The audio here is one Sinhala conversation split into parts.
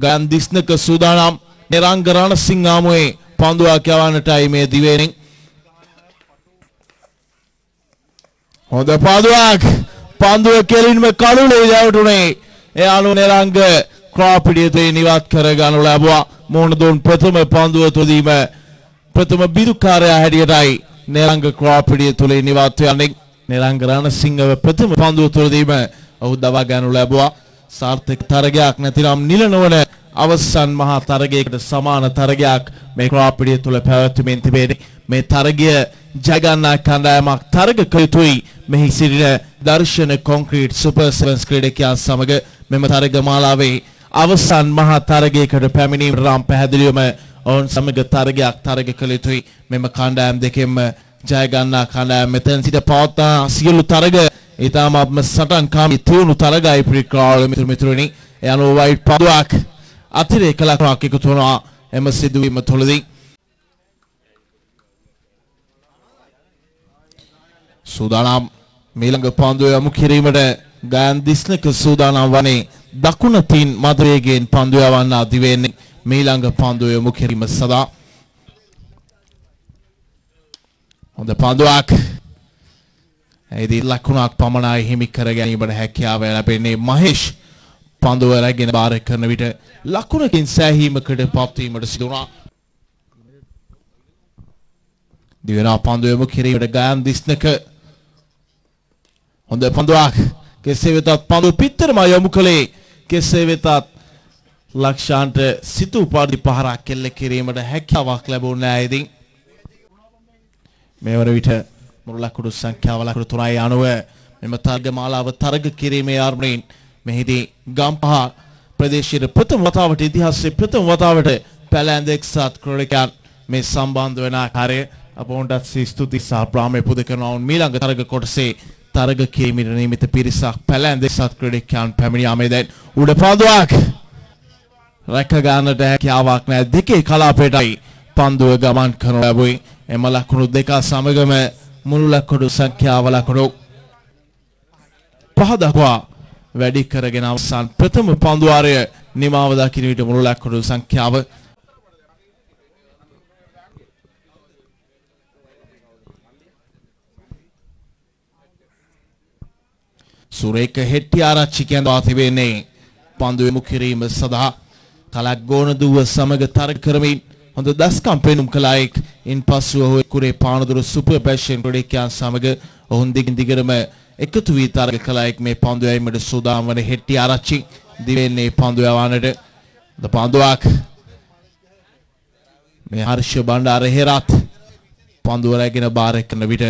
ගයන් දිස්නක සූදානම් නිරංග රණසිංහ ආමුවේ පන්දුවක් යවන්නටයි මේ දිවයිනේ හොඳ පන්දුවක් පන්දුව කෙලින්ම කළුලේ යවටුනේ ඒ අනු නිරංග ක්‍රාපිඩිය නිවත් කර ගනු ලැබුවා. මුහුණ දුන් ප්‍රථම පන්දුව තුළදීම ප්‍රථම බිදුකාරයා හැටියටයි නිරංග ක්‍රාපිඩිය තුලේ නිවත් යන්නේ නිරංග රණසිංහව ප්‍රථම පන්දුව තුළදීම ඔහු දවා ගනු ලැබුවා. සාර්ථක තරගයක් නැතිනම් නිල නොවන අවසන් මහා තරගයකට සමාන තරගයක් මේ ක්‍රාපිඩිය තුළ පැවැත්වෙමින් තිබෙන්නේ. මේ තරගය ජයගන්නා කණ්ඩායමක් තරග කළ යුතුයි. මෙහි සිටින දර්ශන කොන්ක්‍රීට් සුපර් සෙවන්ස් ක්‍රීඩකයන් සමග මෙම තරග මාලාවේ අවසන් මහා තරගයකට පැමිණීම රම් පැහැදිලිවම ඔවුන් සමග තරගයක් තරග කළ යුතුයි. මෙම කණ්ඩායම් දෙකෙන්ම ජයගන්නා කණ්ඩායම් මෙතන සිට පවත්නා සියලු තරග ඉතාමත්ම සටන් කාමී තියුණු තරගයි ප්‍රික්‍රාවල මිතුරු මිතුරුනි. ඒ අනුව වයිට් පදුවක් අතිරේක ලකුණක් එකතු වුණා. එම සිදුවීම තුළදී සූදානම් මීළඟ පන්දුව යමු කිරීමට ගයන් දිස්නක සූදානම් වනේ දකුණ තින් මදවේගෙන් පන්දුව යවන්න අදිවෙන්නේ මීළඟ පන්දුව යමු කිරීම සදා හොඳ පන්දුවක්. එහිදී ලකුණක් පමණයි හිමි කර ගැනීමට හැකියාව ලැබෙන්නේ. මහේෂ් පන්දුව රැගෙන බාර කරන විට ලකුණකින් සෑහීමකට පත්වීමට සිදු වුණා. දිවෙනා පන්දුව යොමු කිරීමට ගයන් දිස්නක හොඳ පන්දුවක් කෙසේ වෙතත් පන්දුව පිටතරම යොමු කළේ. කෙසේ වෙතත් ලක්ෂාන්ට සිතූ පරිදි පහරක් කෙල්ල කිරීමට හැකියාවක් ලැබුණ නෑ ඉතින් මේ වන විට මුළු ලකුණු සංඛ්‍යාව ලකුණු තුනයි අනුව මෙම තරග මාලාව තරග කිරීමේ ආරම්භයෙන් මෙහිදී ගම්පහ ප්‍රදේශයේ ප්‍රථම වතාවට ඉතිහාසයේ ප්‍රථම වතාවට පැලෑන්ද එක්සත් ක්‍රීඩකයන් මේ සම්බන්ධ වන ආකාරය අප ඔවුන්ටත් ස්තුති සහ ප්‍රාමය පුද කරනවා. ඔවුන් මීළඟ තරග කොටසේ තරග කිරීමට නියමිත පිරිසක් පැලෑන්ද එක්සත් ක්‍රීඩකයන් පැමිණියාමේ දැන් උඩ පාදුවක් රැක ගන්නට හැකියාවක් නැහැ. දෙකේ කලාපයටයි පන්දුව ගමන් කරනු ලැබුයි එම ලකුණු දෙක සමගම මුළු ලකුණු සංඛ්‍යාව ලකුණු පහ දක්වා වැඩි කරගෙන අවසන් ප්‍රථම පන්දුවාරය නිමාව දකින විට මුළු ලකුණු සංඛ්‍යාව. සුරේක හෙට්ටි ආරච්චි කියනවා තිබෙන්නේ පන්දු යොමු කිරීම සඳහා. කලක් ගෝන දුව සමග තරග කරමින් හොඳ දස්කම් පෙනුම් කළායෙක්. ඉන් පසුව ඔහු කුරේ පානදුර සුපර් පැෂන් ක්‍රඩකයන් සමග ඔවුන් දිගින් දිගටම එකතු වී තරග කළායෙක්. මේ පන්දු යැවීමට සූදානම් වන හෙට්ටි ආරච්චි දිවෙන්නේ පන්දු යවන්නට. ද පන්දුවක්. මේ හර්ෂ බණ්ඩාර හේරත් පන්දුව රැගෙන බාර කරන විට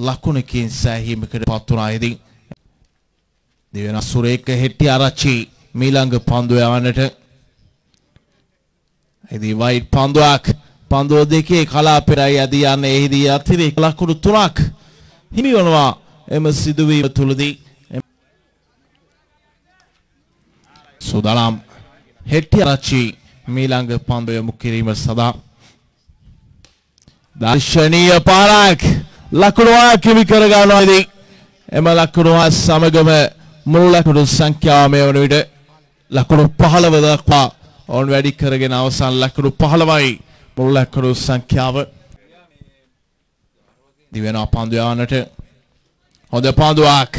ලකුණකින් සෑහීමකට පත් වුණා. ඉතින් දෙවන සුරේක හෙට්ටි ආරච්චි මීළඟ පන්දුව යවන්නට එදී වයිට් පන්දුවක් පන්දුව දෙකේ කලාපෙරයි ඇදී යන්නේ. එහිදී අතිරේක ලකුණු තුනක් හිමි වනවා එම සිදුවීම තුලදී සූදානම් හෙට්ටි ආරච්චි මීළඟ පන්දුව යොමු කිරීම සඳහා දර්ශනීය පාරක් ලකුණු හයක් හිමි කර ගන්නවා. ඉතින් එම ලකුණු හය සමගම මුළු ලකුණු සංඛ්‍යාව මේ වන විට ලකුණු 15 දක්වා ඔවුන් වැඩි කරගෙන අවසන් ලකුණු 15යි මුළු ලකුණු සංඛ්‍යාව දිවෙනවා පන්දු යවන්නට හොඳ පන්දුවක්.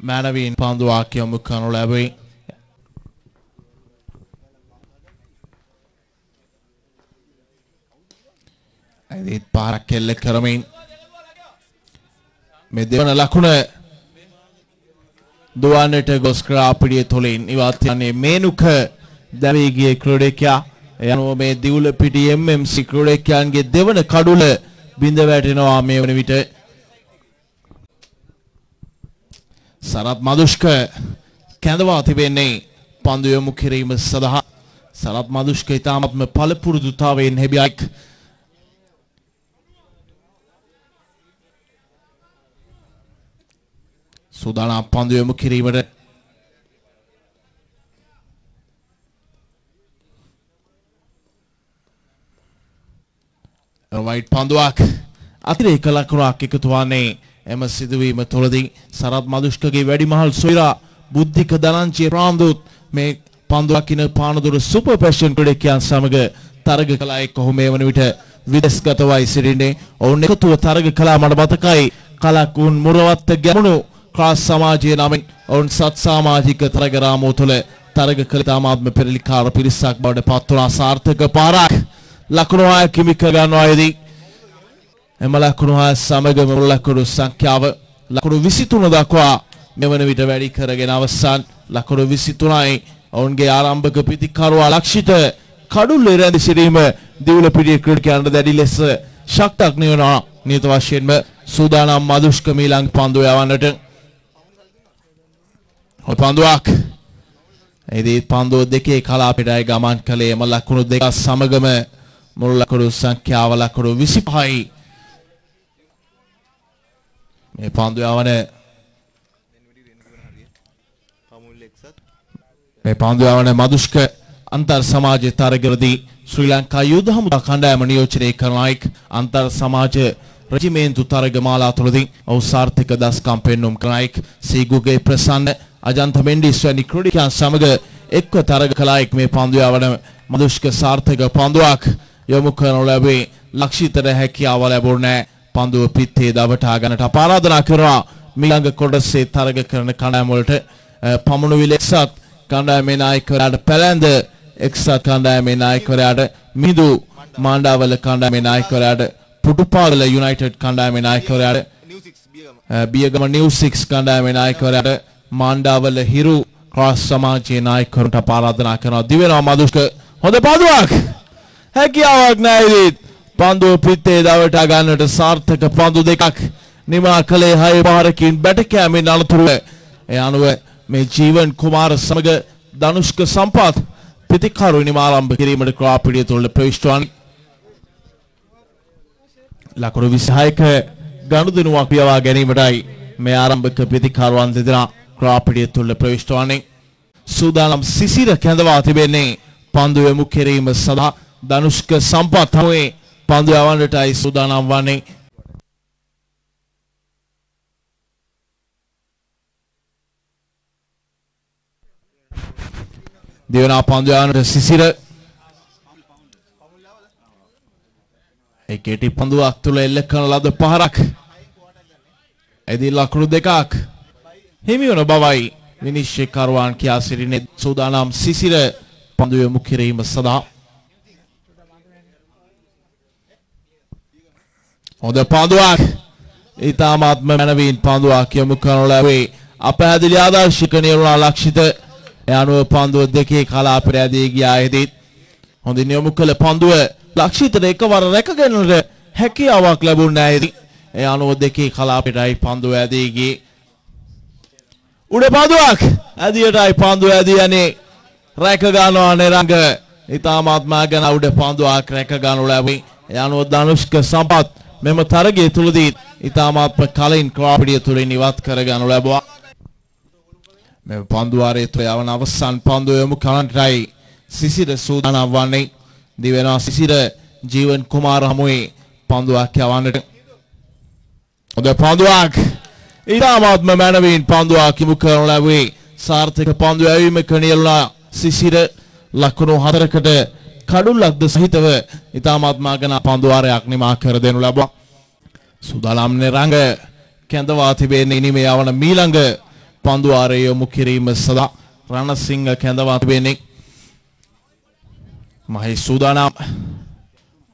මැනවින් පන්දුවක් යොමු කරනු ලැබුයි. ඇදිත් පාරක් කෙල්ල කරමින් මේ දෙවන ලකුණ දුවන්නට ගොස් ක්‍රාපිඩිය තුළින් ඉවත් යන්නේ මේනුක දැවී ගිය ක්‍රීඩකයා යනුව මේ දිවුල පිටි MMC ක්‍රීඩකයන්ගේ දෙවන කඩුල බිඳ වැටෙනවා මේ වන විට. සරත් මදුෂ්ක කැඳවා තිබෙන්නේ පන්දු යොමු කිරීම සඳහා. සරත් මදුෂ්ක ඉතාමත්ම පළපුරුදුතාවයෙන් හෙබියක්. සූදානම් පන්දු යොමු කිරීමට වයිට් පන්දුවක් අතිරේක ලකුණක් එකතු වන්නේ එම සිදුවීම තුළදී සරත් මදුෂ්කගේ වැඩිමහල් සොයුරා බුද්ධික දනංචිය ප්‍රාන්දුත් මේ පන්දුවකින පානදුර සුපර් පැෂන් ක්‍රඩකයන් සමග තරග කලායි කොහොම මේ වන විට විදෙස්ගතවයි සිරින්නේ ඔවුන් එකතුව තරග කලා මට මතකයි. කලක්වුන් මුරවත්ත ගැමුණු ක්‍රාස් සමාජය නමින් ඔවුන් සත් සාමාජික තරගරාමෝ තුළ තරග කළ තාමාත්ම පෙරලිකාර පිරිසක් බවට පත්වනා සාර්ථක පාරක් ලකුණුවාය කිමික ගන්නවායේදී එම ලකුණුහා සමග මුළු ලකුණු සංඛ්‍යාව ලකුණු 23 දක්වා මෙවන විට වැඩි කරගෙන අවසන්. ලකුණු 23යි ඔවුන්ගේ ආරම්භක පිතිකරුවා ලක්ෂිත කඩුල්ලේ රැඳි සිටීම දිවුල පිටිය ක්‍රීඩකයන්ට දැඩි ලෙස ශක්තක් නිවනවා නියත වශයෙන්ම සූදානම් මදුෂ්ක මීලං පන්දුව යවන්නට. ඔය පන්දුවක්. එදී පන්දුව දෙකේ කලාපයටයි ගමන් කළේ. එම ලකුණු දෙක සමගම මුළු ලකුණු සංඛ්‍යාව ලකුණු 25යි මේ පන්දුව යවන මේ පන්දුව යවන මදුෂ්ක අන්තර් සමාජ තරගවලදී ශ්‍රී ලංකා යුද හමුදා කණ්ඩායම නියෝජනය කරන අයෙක් අන්තර් සමාජ රජිමේන්තු තරග මාලා තුළදී ඔහු සාර්ථක දස්කම් පෙන්නුම් කරන අයෙක් සීගුගේ ප්‍රසන්න අජන්ත මෙන්ඩිස් වැනි ක්‍රඩිකයන් සමග එක්ව තරග කළ අයෙක් මේ පන්දුව යවන මදුෂ්ක සාර්ථක පන්දුවක් යොමු කරනු ලැබේ. ලක්ෂිතට හැකියාව ලැබුණේ නැහැ පන්දුව පිත්තේ දවටා ගන්නට ආරාධනා කරනවා. මිළඟ කොටසේ තරග කරන කණ්ඩායම් වලට පමුණුවිල එක්සත් කණ්ඩායමේ නායකවරයාට පැලැන්ද. එක්සත් කණ්ඩායමේ නායකවරයාට මිදු මාණ්ඩාවල කණ්ඩායමේ නායකවරයාට පුටුපාවල යුනයිටඩ් කණ්ඩායමේ නායකවරයාට බියගම නිව් 6 කණ්ඩායමේ නායකවරයාට මාණ්ඩාවල හිරු ක්‍රොස් සමාජයේ නායකවරුන්ට ආරාධනා කරනවා. දිවෙනවා මදුෂ්ක. හොඳ පාදුවක්. හැකියාවක් නැහැ පන්දුව පිත්තේ දවට ගන්නට සාර්ථක පන්දු දෙකක් නිමා කළේ හය පාරකින් බැට කෑමෙන් අනතුරුව. ඒ අනුව මේ ජීවන් කුමාර සමග ධනුෂ්ක සම්පත් ප්‍රතිකාරු නිමාරම්භ කිරීමට ක්‍රාපිඩිය තුළ ප්‍රවිෂ්ටවන් ලකුණු 26ක ගනුදෙනුවක් පියවා ගැනීමටයි මේ ආරම්භක ප්‍රතිකාරවන් දෙදෙනා ක්‍රාපිඩිය තුළ ප්‍රවිෂ්ට වන්නේ සූදානම් සිසිර කැඳවා තිබෙන්නේ පන්දු යොමු කිරීම සඳහා ධනුෂ්ක සම්පත් හමුවේ පන්දු යවන්නටයි සූදානම් වන්නේ. දෙවනා පන්දු යවන්නට සිසිර. ඒ කෙටි පන්දුවක් තුළ එල්ල කරන ලද පහරක්. එදී ලකුණු දෙකක්. හිමි වන බවයි විනිශ්චයකරුවන් කියා සිටිනේ සූදානම් සිසිර පන්දු යොමු කිරීම සඳහා. හොඳ පන්දුවක් ඉතාමාත්ම මැනවින් පන්දුවක් යොමු කරනු ලැබේ. අපහැදිලි ආදර්ශික නිර්ුණා ලක්ෂිත. ඒ අනුව පන්දුව දෙකේ කලාපයට ඇදී ගියා එදිත්. හොඳින් යොමු කළ පන්දුව ලක්ෂිතට එකවර රැකගන්නට හැකියාවක් ලැබුණ ඇති ඒ අනුව දෙකේ කලාපෙටයි පන්දුව ඇදී ගියේ. උඩ පන්දුවක් ඇදියටයි පන්දුව ඇදී යන්නේ. රැක ගන්නවා නිරංග. ඉතාමාත්මා ගැන උඩ පන්දුවක් රැක ගන්නු ලැබී ඒ අනුව ධනුෂ්ක සම්පත් මෙම තරගය තුලදී ඉතාමාත්ම කලින් ක්‍රාපිඩිය තුලින් ඉවත් කරගනු ලැබුවා. මෙම පන්දුවාරයේ තුල යවන අවසන් පන්දුව යොමු කරන්නටයි සිසිර සූදානම් වන්නේ. දිවෙනවා සිසිර ජීවන් කුමාර හමුවේ පන්දුවක් යවන්නට. හොඳ පන්දුවක්. ඉතාමාත්ම මැනවින් පන්දුවක් කිමු කරනු ලැබුවේ. සාර්ථක පන්දු ඇවීමක නියලුණා සිසිර ලකුණු හතරකට කඩුල්ලක්ද සහිතව ඉතාමත්මා ගැන පන්දුවාරයක් නිමා කර දෙනු ලැබුවා. සුදානම් නිරංග කැඳවා තිබෙන්නේ ඉනිමේ යවන මීළඟ පන්දුවාරය යොමු කිරීම සදා රණසිංහ කැඳවා තිබෙන්නේ. මහේ සූදානම්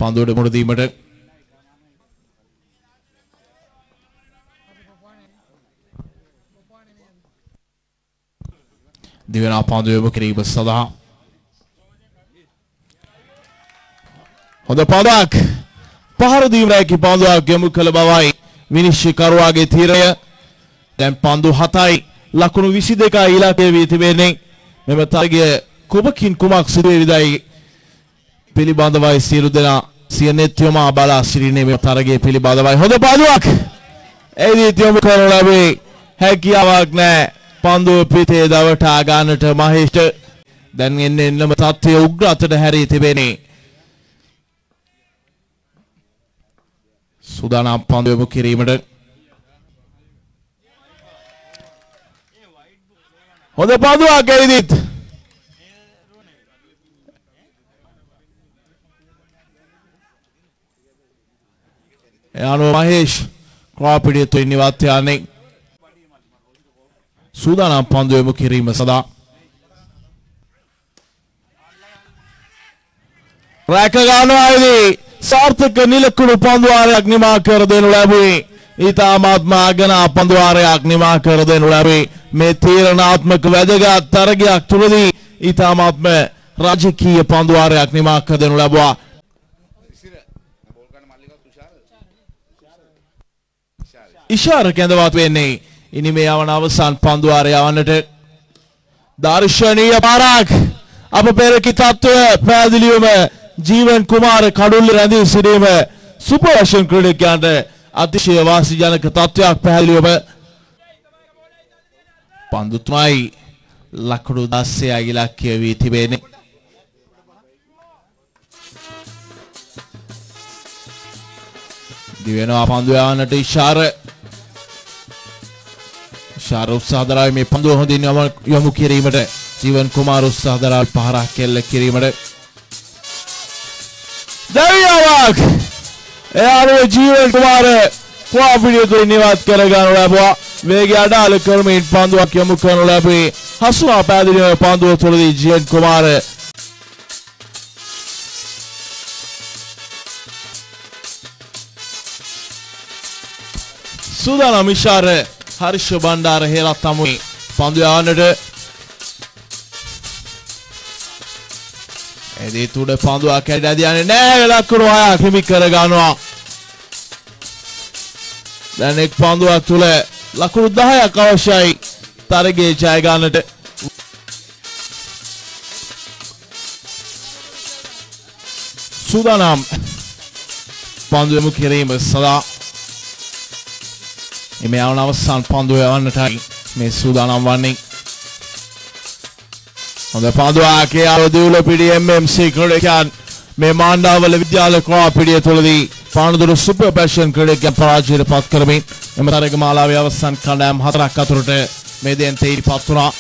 පන්දුවට මුණ දීමට. දිවෙනා පන්දු යොමු කිරීම සඳහා හොඳ පදක් පහර දීම රැකි පන්දුවක් යොමු කළ බවයි විනිශ්චයකරුවාගේ තීරය දැන් පන්දු 7යි ලකුණු 22යි ඉලක්කය වී තිබෙන්නේ. මෙම තරගය කුමකින් කුමක් සිදු වේවිදයි පිළිබඳවයි සියලු දෙනා සිය නෙත් යොමා බලා සිටින්නේ මේ තරගයේ පිළිබඳවයි. හොඳ පන්දුවක් එදිත් යොමු කරනු ලැබේ. හැකියාවක් නැහැ පන්දුව පිටේ දවටා ගන්නට මහේෂ්ට. දැන් එන්න එන්නම තත්ත්වය උග්‍ර අතට හැරී තිබෙනේ සූදානම් පන්දු කිරීමට. හොඳ පාදුවක් ඇවිදිත් යනුව මහේෂ් ක්‍රාපිඩිය තුළින් ඉවත් යන්නේ. සූදානම් පන්දුවෙමු කිරීම සඳහා. රැක ගන්නවා ඇවිදී සාර්ථක නිලකුණු පන්දුවාරයක් නිමා කර දෙනු ලැබුවේ. ඉතාමත්ම අගන පන්දුවාරයක් නිමා කර දෙනු ලැබේ මේ තීරණාත්මක වැදගත් තරගයක් තුළදී ඉතාමත්ම රාජකීය පන්දුවාරයක් නිමා කර දෙනු ලැබුවා. ඉශාර කැඳවත් වෙන්නේ ඉනි මේ යවන අවසන් පන්දුවාරය යවන්නට. දර්ශනීය පාරක් අප පෙරකි තත්ත්වය පැහැදිලිවම ජීවන් කුමාර කඩුල්ල රැඳී සිටීම සුපර් වශයෙන් ක්‍රීඩකයන්ට අතිශය වාසිජනක තත්ත්වයක් පැහැදිලිවම පන්දු තුනයි ලකුණු 16 ඉලක්කය වී තිබෙන්නේ. දිවෙනවා පන්දු යවන්නට ඉෂාර. ඉෂාර උත්සාහ දරාවේ මේ පන්දුව හොඳින් යොමු- යොමු කිරීමට ජීවන් කුමාර උත්සාහ දරා පහරක් කෙල්ල කිරීමට දවියාවක් එයාගේ ජීවන් කුමාර කුවාපිඩිය තුළින් නිවත් කර ගන්නු ලැබුවා. වේගය අඩාල කරමින් පන්දුවක් යොමු කරනු ලැබුවේ. හසුවා පැහැදිලිව පන්දුව තුළදී ජීවන් කුමාර සූදානම් ඉෂාර හර්ෂ බණ්ඩාර හේරත් තමුයි පන්දු යවන්නට එදී තුඩ පන්දුවක් කැඩ යන්නේ නෑ ලකුණු හයක් හිමි කර ගන්නවා දැන් එක් පන්දුවක් තුල ලකුණු 10ක් අවශ්‍යයි තරගයේ ජය ගන්නට. සූදානම් පන්දු යොමු කිරීම සදා එමේ යවන අවසන් පන්දුව යවන්නටයි මේ සූදානම් වන්නේ. හොඳ පන්දුවක් ඒ අවදිවුල පිඩි MMC ක්‍රීඩකයන්. මේ මාණ්ඩාවල විද්‍යාල ක්‍රාපිඩිය තුළදී පානදුරු සුපර් පැෂන් ක්‍රීඩකයන් පරාජයට පත් කරමින් එම තරග මාලාවේ අවසන් කණ්ඩායම් හතරක් අතරට මේ දෙයන් තේරිපත් වුණා.